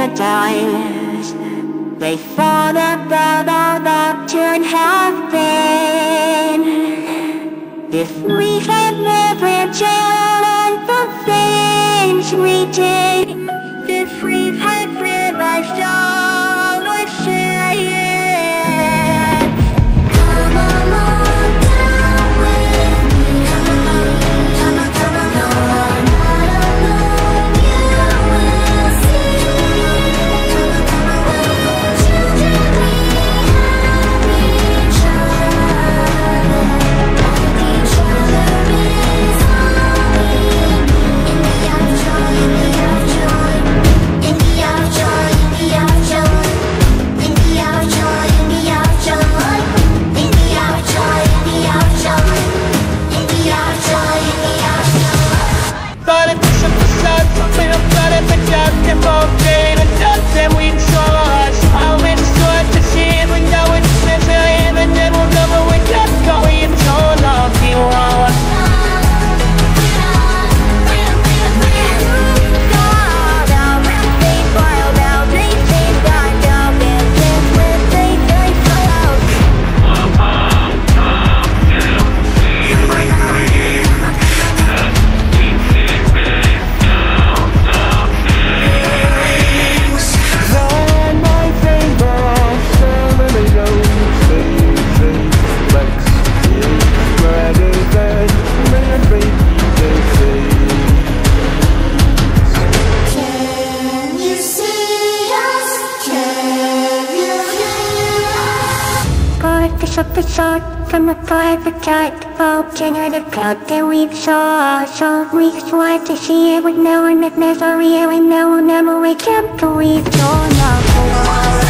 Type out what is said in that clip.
the times They thought about all that could have been. If we had Up a shot from a private jet Vulcan at a cloud. that we saw So we tried to see it with no one that misery And we know we'll never wake up till we've torn up